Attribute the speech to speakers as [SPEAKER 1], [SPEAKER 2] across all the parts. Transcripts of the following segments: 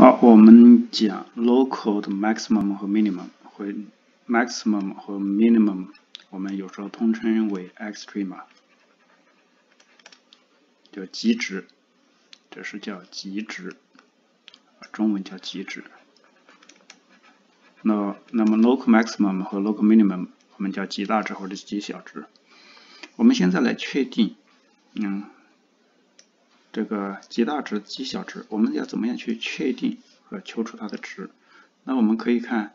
[SPEAKER 1] 好，我们讲 local 的 maximum 和 minimum，或 maximum 和 minimum，我们有时候通称为 extrema，叫极值，这是叫极值，中文叫极值。那那么 local maximum 和 local minimum，我们叫极大值或者极小值。我们现在来确定，嗯。这个极大值、极小值，我们要怎么样去确定和求出它的值？那我们可以看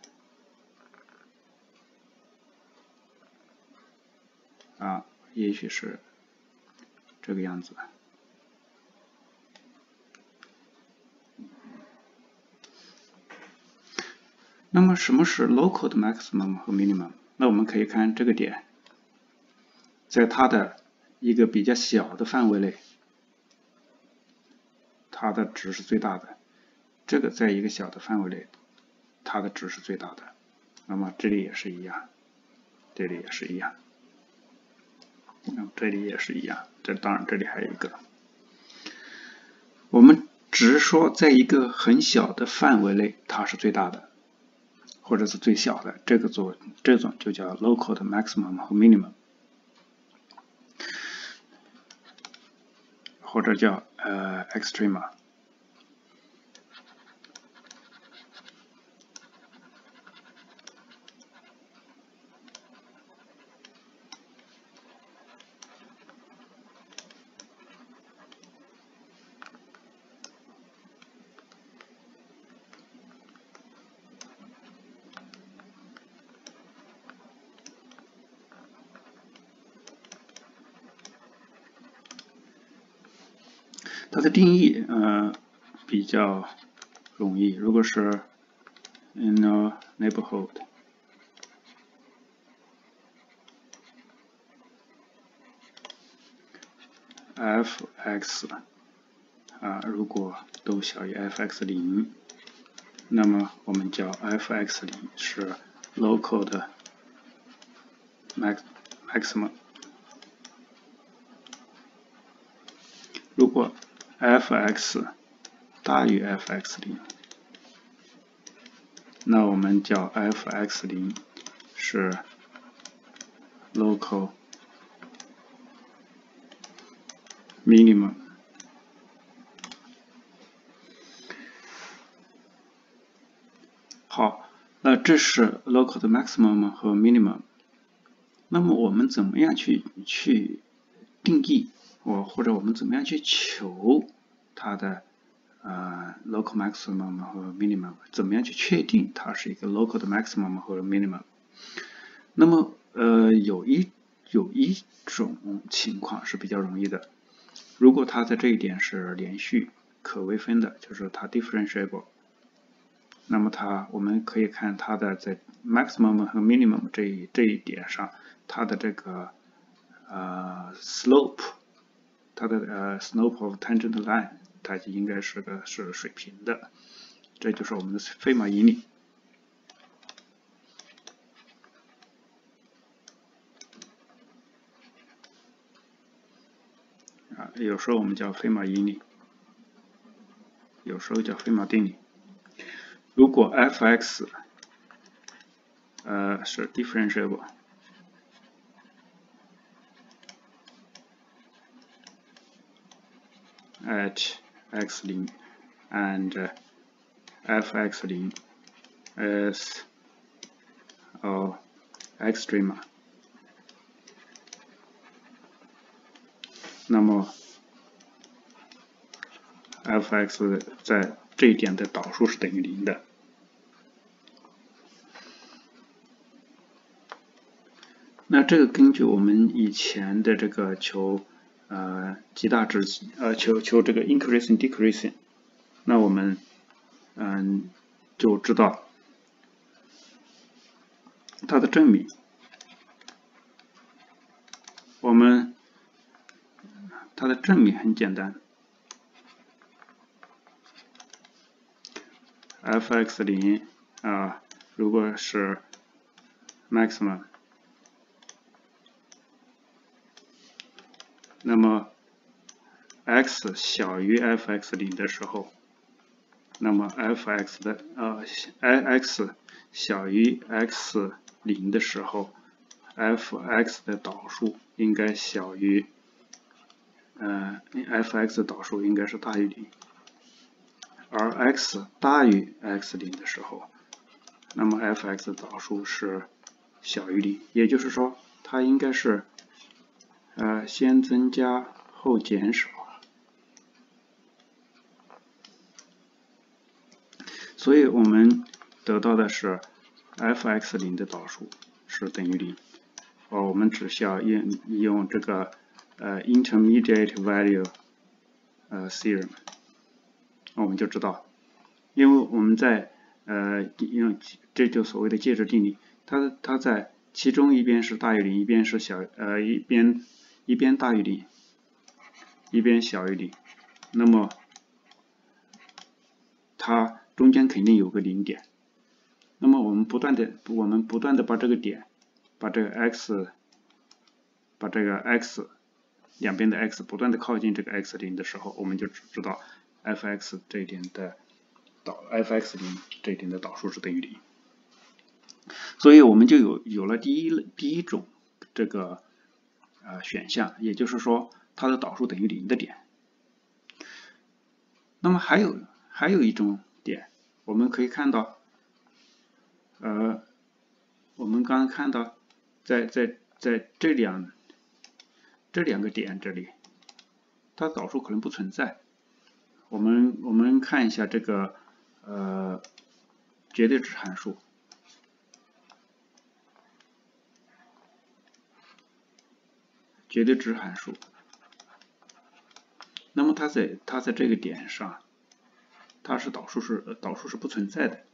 [SPEAKER 1] 啊，也许是这个样子。那么什么是 local 的 maximum 和 minimum？那我们可以看这个点，在它的一个比较小的范围内。它的值是最大的，这个在一个小的范围内，它的值是最大的。那么这里也是一样，这里也是一样，那么这里也是一样。这当然这里还有一个，我们只是说在一个很小的范围内，它是最大的，或者是最小的。这个做这种就叫 local 的 maximum 和 minimum，或者叫。呃，extrema。它的定义，呃，比较容易。如果是 in a neighborhood，f(x) 啊，如果都小于 f(x) 零，那么我们叫 f(x) 零是 local 的 max maximum。如果 f(x) 大于 f(x) 零，那我们叫 f(x) 零是 local minimum。好，那这是 local 的 maximum 和 minimum。那么我们怎么样去去定义？我或者我们怎么样去求它的呃 local maximum 和 minimum？怎么样去确定它是一个 local 的 maximum 或者 minimum？那么呃有一有一种情况是比较容易的，如果它在这一点是连续可微分的，就是它 differentiable，那么它我们可以看它的在 maximum 和 minimum 这一这一点上，它的这个呃 slope。它的呃 slope of tangent line，它应该是个是水平的，这就是我们的费马引理。啊，有时候我们叫费马引理，有时候叫费马定理。如果 f(x) 呃是 differentiable。at x 零 and f(x 零 is a extrema。那么 f(x) 在这一点的导数是等于零的。那这个根据我们以前的这个求呃，极大值呃求求这个 increasing decreasing，那我们嗯就知道它的证明，我们它的证明很简单，f(x) 零啊，如果是 maximum。那么，x 小于 f(x) 零的时候，那么 f(x) 的呃 i(x) 小于 x 零的时候，f(x) 的导数应该小于，呃 f(x) 导数应该是大于零，而 x 大于 x 零的时候，那么 f(x) 导数是小于零，也就是说它应该是呃先增加后减少。所以我们得到的是 f(x 零的导数是等于零，哦，我们只需要用用这个呃 intermediate value 呃 theorem，我们就知道，因为我们在呃用这就所谓的介质定理，它它在其中一边是大于零，一边是小呃一边一边大于零，一边小于零，那么它。中间肯定有个零点，那么我们不断的，我们不断的把这个点，把这个 x，把这个 x 两边的 x 不断的靠近这个 x 零的时候，我们就知道 f(x) 这一点的导 f(x 零这一点的导数是等于零，所以我们就有有了第一第一种这个呃选项，也就是说它的导数等于零的点。那么还有还有一种。点，我们可以看到，呃，我们刚刚看到，在在在这两这两个点这里，它导数可能不存在。我们我们看一下这个呃绝对值函数，绝对值函数，那么它在它在这个点上。它是导数是导数是不存在的，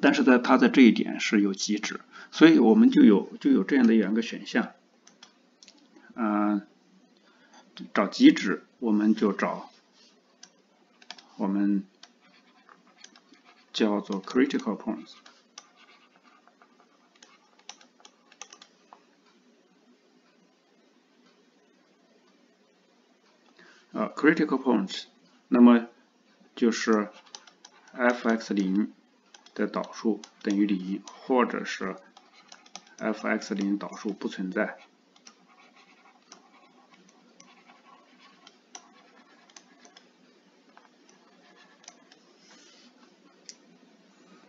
[SPEAKER 1] 但是在它在这一点是有极值，所以我们就有就有这样的两个选项，嗯，找极值我们就找我们叫做 critical points，critical points。那么就是 f(x 零的导数等于零，或者是 f(x 零导数不存在。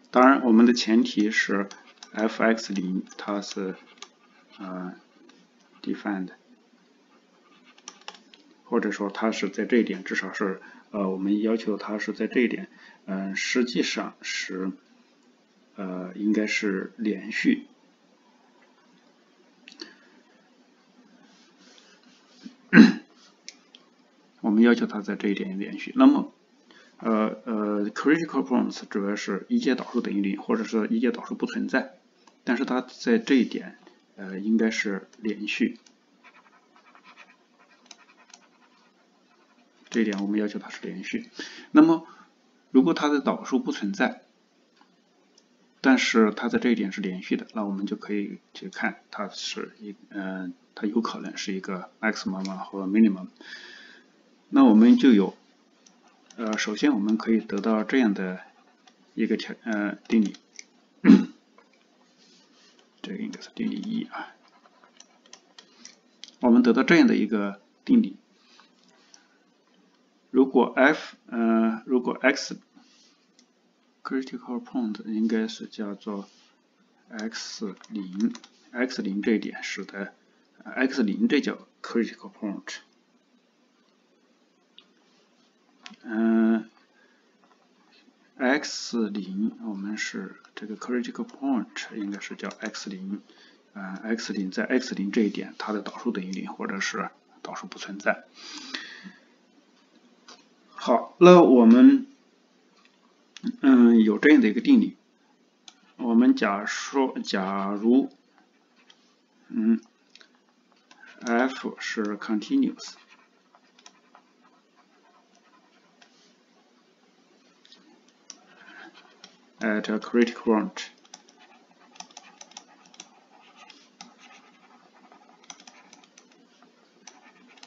[SPEAKER 1] 当然，我们的前提是 f(x 零它是呃 defined，或者说它是在这一点至少是。呃，我们要求它是在这一点，嗯，实际上是，呃，应该是连续。我们要求它在这一点连续。那么，呃呃，critical points 主要是一阶导数等于零，或者是一阶导数不存在，但是它在这一点，呃，应该是连续。这一点我们要求它是连续。那么，如果它的导数不存在，但是它在这一点是连续的，那我们就可以去看它是一嗯，它有可能是一个 maximum 或 minimum。那我们就有呃，首先我们可以得到这样的一个条呃定理，这个应该是定理一啊。我们得到这样的一个定理。如果 f 呃，如果 x critical point 应该是叫做 x 零，x 零这一点使得 x 零这叫 critical point，嗯，x 零我们是这个 critical point 应该是叫 x 零，啊，x 零在 x 零这一点它的导数等于零，或者是导数不存在。好，那我们嗯有这样的一个定理，我们假说，假如嗯 f 是 continuous at a critical point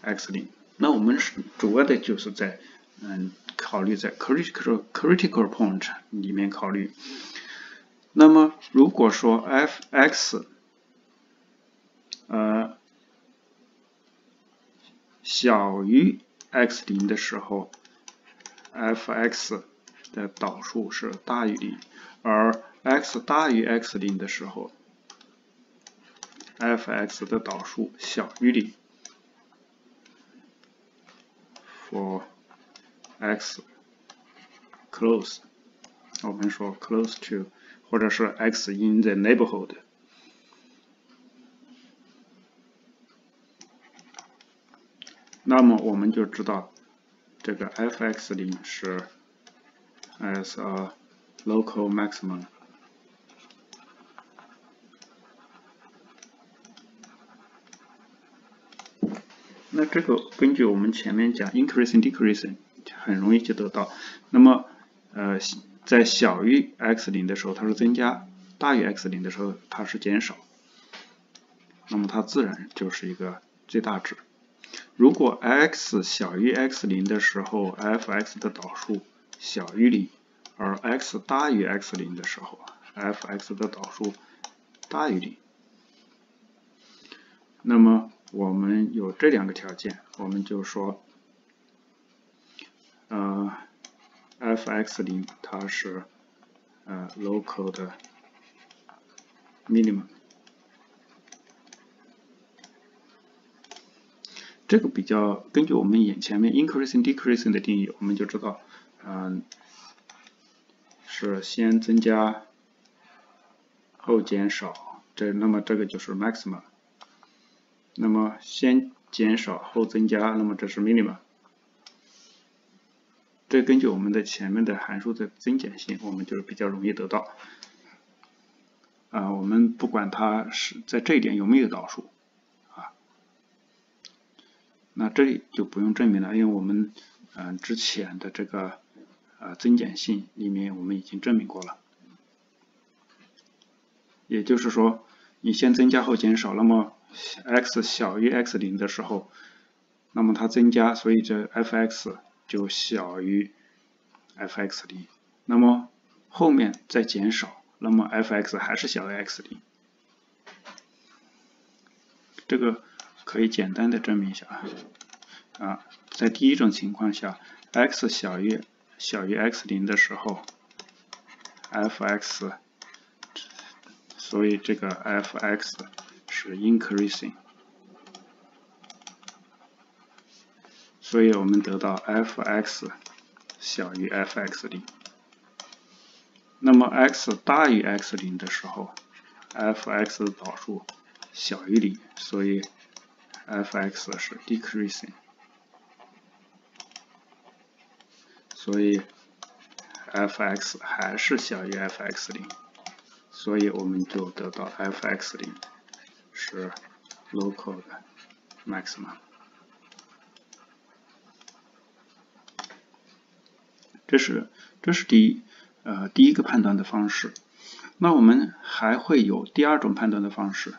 [SPEAKER 1] x 零，那我们是主要的就是在嗯考虑在 critical critical point 里面考虑。那么如果说 f(x) 呃小于 x 零的时候，f(x) 的导数是大于零，而 x 大于 x 零的时候，f(x) 的导数小于零。for x close，我们说 close to，或者是 x in the neighborhood。那么我们就知道这个 f(x 零是 as a local maximum。那这个根据我们前面讲 increasing decreasing 很容易就得到。那么呃在小于 x 零的时候它是增加，大于 x 零的时候它是减少。那么它自然就是一个最大值。如果 x 小于 x 零的时候 f(x) 的导数小于零，而 x 大于 x 零的时候 f(x) 的导数大于零，那么我们有这两个条件，我们就说，呃，f(x 零它是呃 local 的 minimum，这个比较根据我们眼前面 increasing decreasing 的定义，我们就知道，嗯，是先增加后减少，这那么这个就是 maximum。那么先减少后增加，那么这是 minimum。这根据我们的前面的函数的增减性，我们就是比较容易得到。啊，我们不管它是在这一点有没有导数，啊，那这里就不用证明了，因为我们嗯之前的这个呃增减性里面我们已经证明过了。也就是说，你先增加后减少，那么。x 小于 x 零的时候，那么它增加，所以这 f(x) 就小于 f(x 零).那么后面再减少，那么 f(x) 还是小于 x 零。这个可以简单的证明一下啊。啊，在第一种情况下，x 小于小于 x 零的时候，f(x) 所以这个 f(x) 是 increasing，所以我们得到 f(x) 小于 f(x 零).那么 x 大于 x 零的时候，f(x) 的导数小于零，所以 f(x) 是 decreasing，所以 f(x) 还是小于 f(x 零),所以我们就得到 f(x 零).是 local 的 maximum，这是这是第一呃第一个判断的方式。那我们还会有第二种判断的方式。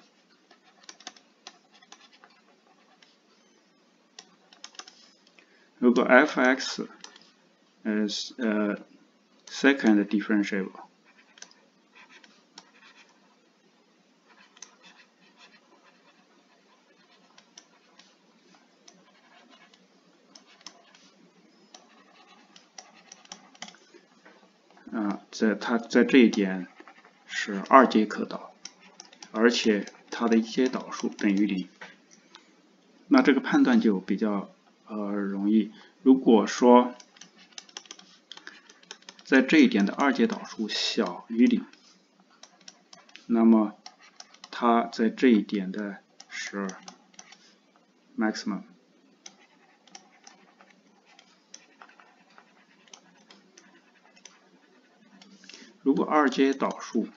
[SPEAKER 1] 如果 f(x) is a second differentiable。在它在这一点是二阶可导，而且它的一阶导数等于零，那这个判断就比较呃容易。如果说在这一点的二阶导数小于零，那么它在这一点的是 maximum。如果二阶导数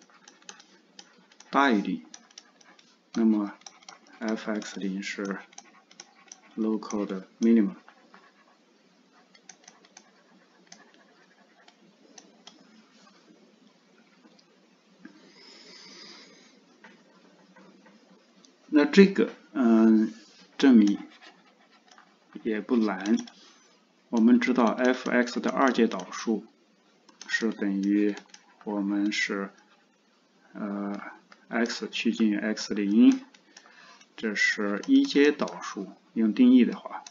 [SPEAKER 1] 大于零，那么 f(x0) 是 local 的 minimum。那这个嗯证明也不难，我们知道 f(x) 的二阶导数是等于我们是呃 x 趋近于 x 零，这是一阶导数。用定义的话，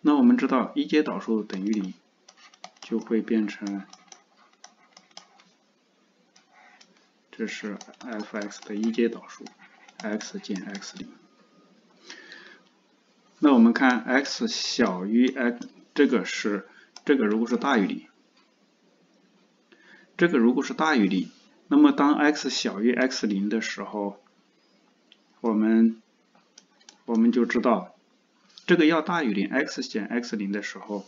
[SPEAKER 1] 那我们知道一阶导数等于零，就会变成。这是 f(x) 的一阶导数，x 减 x 零。那我们看 x 小于 x，这个是这个如果是大于零，这个如果是大于零，那么当 x 小于 x 零的时候，我们我们就知道这个要大于零，x 减 x 零的时候，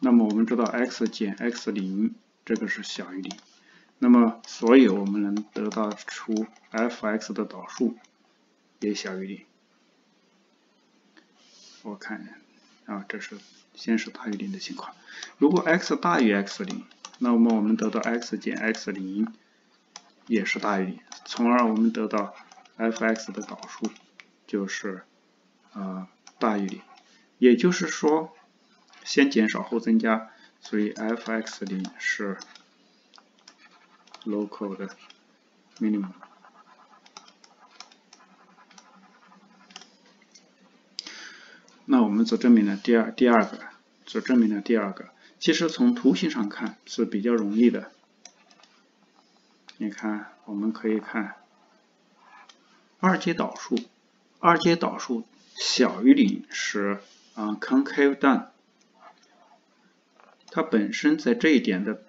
[SPEAKER 1] 那么我们知道 x 减 x 零这个是小于零。那么，所以我们能得到出 f(x) 的导数也小于零。我看一下，啊，这是先是大于零的情况。如果 x 大于 x 零，那么我们得到 x 减 x 零也是大于零，从而我们得到 f(x) 的导数就是呃大于零。也就是说，先减少后增加，所以 f(x 零是。local 的 minimum。那我们做证明的第二第二个，做证明的第二个，其实从图形上看是比较容易的。你看，我们可以看二阶导数，二阶导数小于零是啊 concave down，它本身在这一点的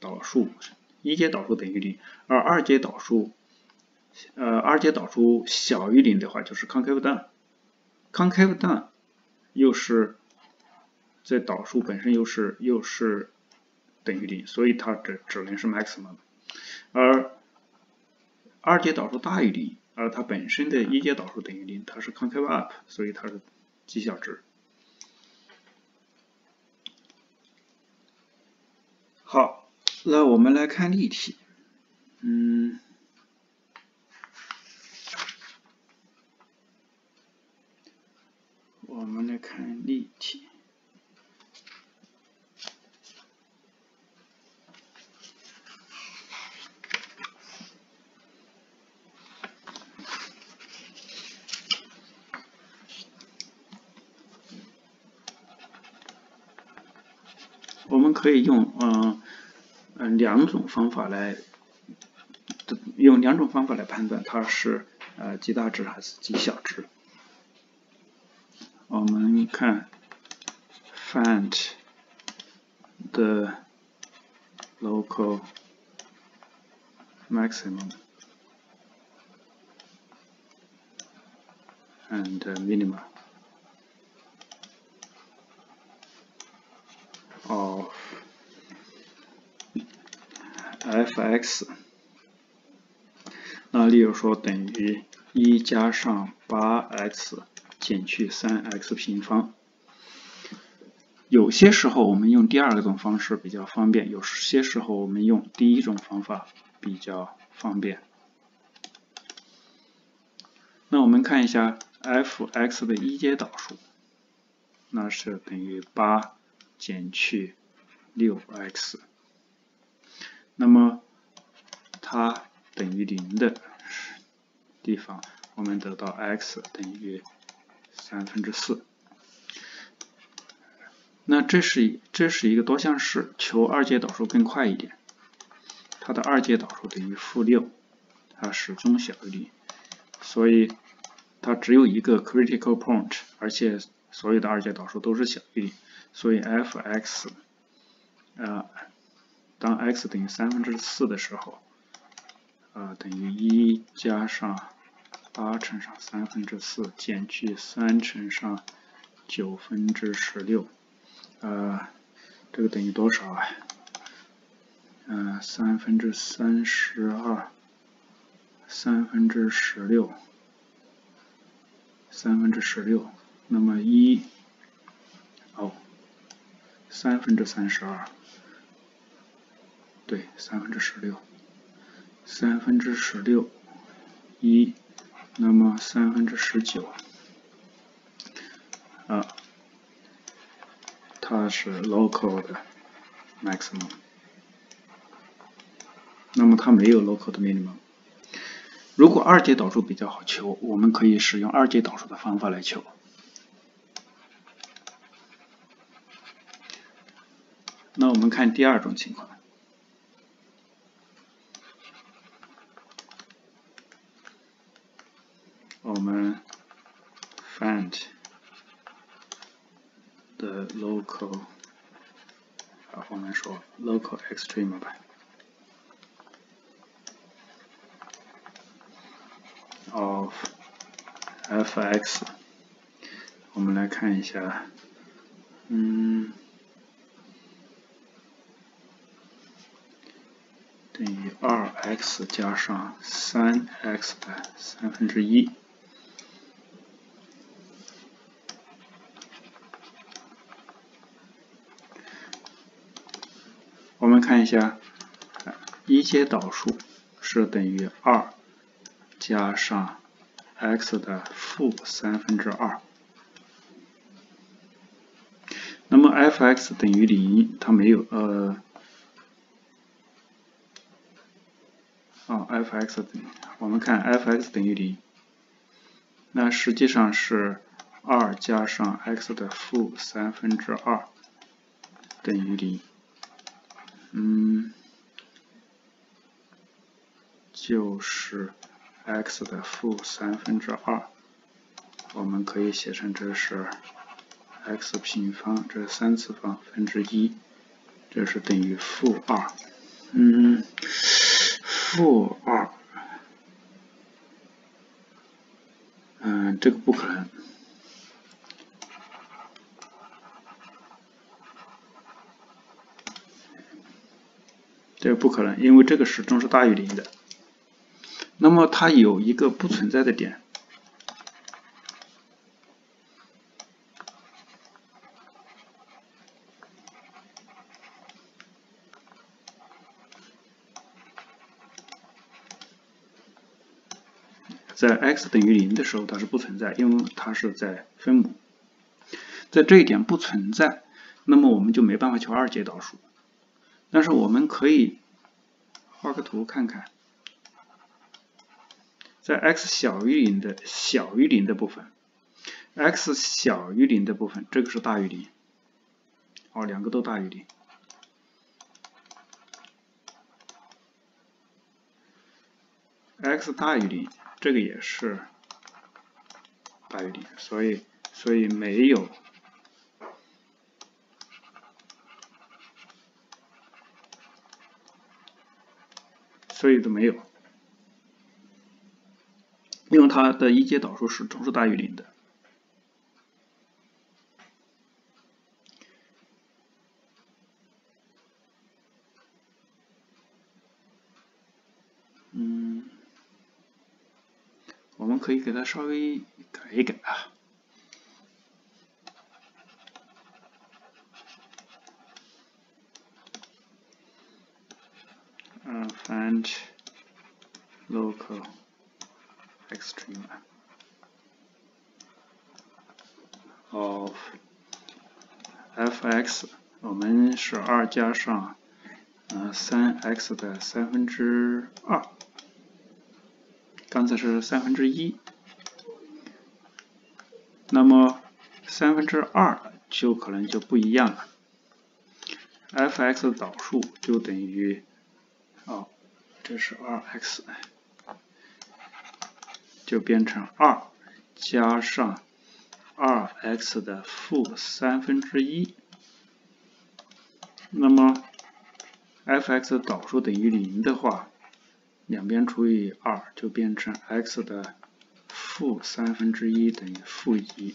[SPEAKER 1] 导数。一阶导数等于零，而二阶导数，呃，二阶导数小于零的话，就是 concave down。concave down 又是这导数本身又是又是等于零，所以它只只能是 maximum。而二阶导数大于零，而它本身的一阶导数等于零，它是 concave up，所以它是极小值。好。那我们来看例题，嗯，我们来看例题。我们可以用，嗯。嗯，两种方法来，用两种方法来判断它是呃极大值还是极小值。我们看，find the local maximum and minimum of f(x)，那例如说等于一加上八 x 减去三 x 平方。有些时候我们用第二种方式比较方便，有些时候我们用第一种方法比较方便。那我们看一下 f(x) 的一阶导数，那是等于八减去六 x。那么它等于零的地方，我们得到 x 等于三分之四。那这是这是一个多项式，求二阶导数更快一点。它的二阶导数等于负六，它始终小于零，所以它只有一个 critical point，而且所有的二阶导数都是小于零，所以 f(x) 呃。当 x 等于三分之四的时候，呃，等于一加上八乘上三分之四减去三乘上九分之十六，呃，这个等于多少啊？嗯，三分之三十二，三分之十六，三分之十六，那么一，哦，三分之三十二。对，三分之十六，三分之十六一，那么三分之十九啊，它是 local 的 maximum，那么它没有 local 的 minimum。如果二阶导数比较好求，我们可以使用二阶导数的方法来求。那我们看第二种情况，我们 find the local，啊，我们说 local extreme 吧。of f(x)，我们来看一下，嗯，等于二 x 加上三 x 的三分之一。看一下，一阶导数是等于二。加上 x 的负三分之二，那么 f(x) 等于零，它没有呃，啊 f(x) 等于，我们看 f(x) 等于零，那实际上是二加上 x 的负三分之二等于零，嗯，就是。x 的负三分之二，我们可以写成这是 x 平方，这是三次方分之一，这是等于负二。嗯，负二，嗯，这个不可能，这不可能，因为这个始终是大于零的。那么它有一个不存在的点，在 x 等于零的时候它是不存在，因为它是在分母，在这一点不存在，那么我们就没办法求二阶导数，但是我们可以画个图看看。在 x 小于零的小于零的部分，x 小于零的部分，这个是大于零，哦，两个都大于零。x 大于零，这个也是大于零，所以所以没有，所以都没有。因为它的一阶导数是总是大于零的。嗯，我们可以给它稍微改一改啊。嗯，find local。extreme of f(x)，我们是二加上呃三 x 的三分之二，刚才是三分之一，那么三分之二就可能就不一样了，f(x) 的导数就等于，哦，这是二 x。就变成二加上二 x 的负三分之一，那么 f(x) 导数等于零的话，两边除以二就变成 x 的负三分之一等于负一，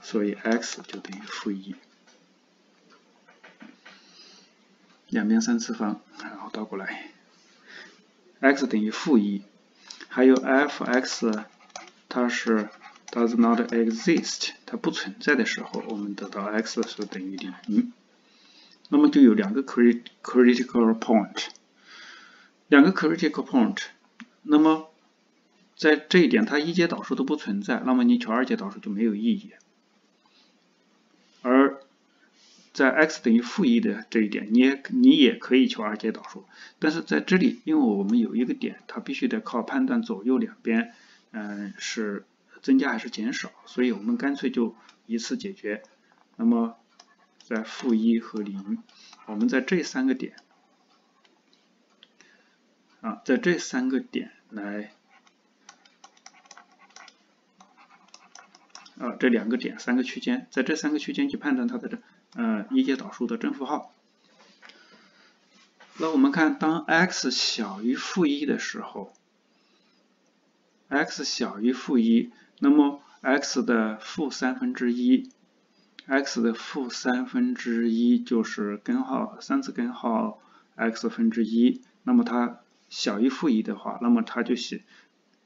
[SPEAKER 1] 所以 x 就等于负一。两边三次方，然后倒过来，x 等于负一。还有 f(x) 它是 does not exist，它不存在的时候，我们得到 x 是等于零。那么就有两个 critical point，两个 critical point，那么在这一点它一阶导数都不存在，那么你求二阶导数就没有意义。而在 x 等于负一的这一点，你也你也可以求二阶导数，但是在这里，因为我们有一个点，它必须得靠判断左右两边，嗯，是增加还是减少，所以我们干脆就一次解决。那么在负一和零，我们在这三个点，啊，在这三个点来，啊，这两个点三个区间，在这三个区间去判断它的这。呃，一阶导数的正负号。那我们看，当 x 小于负一的时候，x 小于负一，那么 x 的负三分之一，x 的负三分之一就是根号三次根号 x 分之一。那么它小于负一的话，那么它就写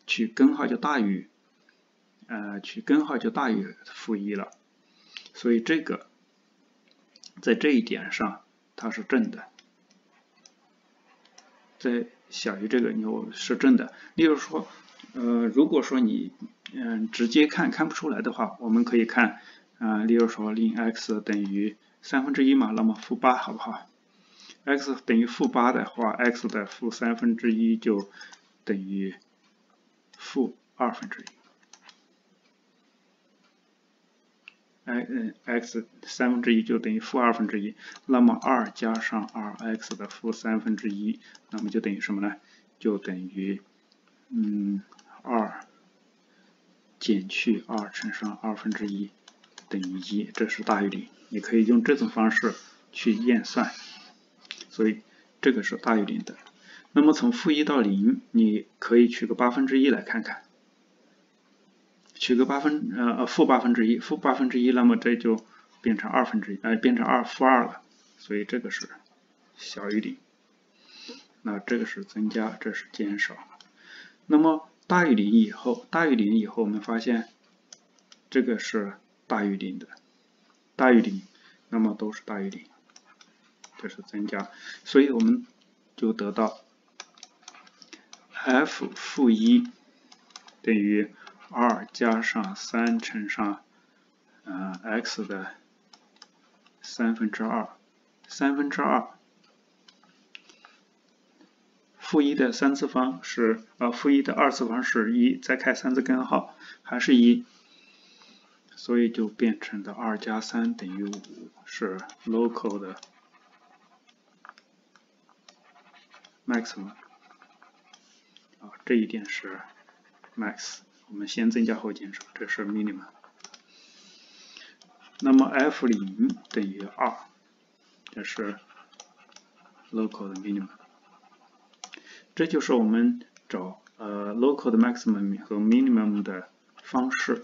[SPEAKER 1] 取根号就大于，呃，取根号就大于负一了。所以这个。在这一点上，它是正的，在小于这个牛是正的。例如说，呃，如果说你嗯直接看看不出来的话，我们可以看啊，例如说令 x 等于三分之一嘛，那么负八好不好？x 等于负八的话，x 的负三分之一就等于负二分之一。I 嗯 x 三分之一就等于负二分之一，那么二加上二 x 的负三分之一，那么就等于什么呢？就等于嗯二减去二乘上二分之一等于一，这是大于零。你可以用这种方式去验算，所以这个是大于零的。那么从负一到零，你可以取个八分之一来看看。取个八分，呃呃，负八分之一，负八分之一，那么这就变成二分之一，呃，变成二负二了，所以这个是小于零。那这个是增加，这是减少。那么大于零以后，大于零以后，我们发现这个是大于零的，大于零，那么都是大于零，这是增加，所以我们就得到 f 负一等于。二加上三乘上，呃，x 的三分之二，三分之二，负一的三次方是，呃，负一的二次方是一，再开三次根号还是一，所以就变成的二加三等于五，是 local 的 maximum，啊，这一点是 max。我们先增加后减少，这是 minimum。那么 f 零等于二，这是 local 的 minimum。这就是我们找呃 local 的 maximum 和 minimum 的方式。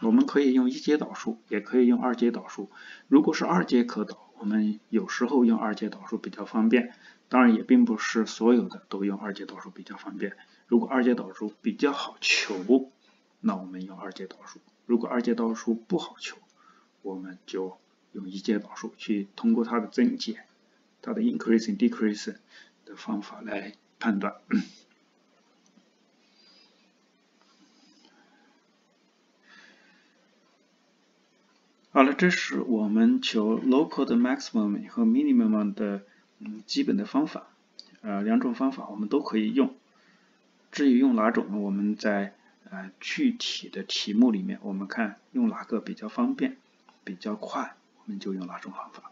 [SPEAKER 1] 我们可以用一阶导数，也可以用二阶导数。如果是二阶可导，我们有时候用二阶导数比较方便。当然，也并不是所有的都用二阶导数比较方便。如果二阶导数比较好求。那我们用二阶导数，如果二阶导数不好求，我们就用一阶导数去通过它的增减，它的 increasing decreasing 的方法来判断。好了，这是我们求 local 的 maximum 和 minimum 的嗯基本的方法，呃两种方法我们都可以用。至于用哪种呢？我们在啊，具体的题目里面，我们看用哪个比较方便、比较快，我们就用哪种方法。